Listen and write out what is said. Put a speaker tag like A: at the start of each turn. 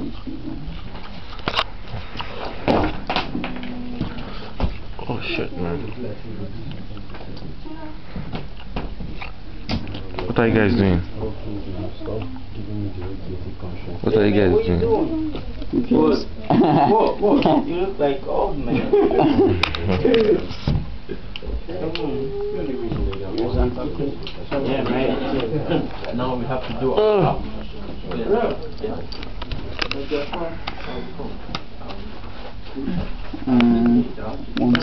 A: Oh shit, man. What are you guys doing? What are you guys doing?
B: What? What? What? You look like old man. yeah, man. Now we have to do
A: Ugh.
C: Um, one